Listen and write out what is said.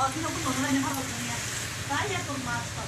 哦，这个不懂 itu, 好做呢 baru.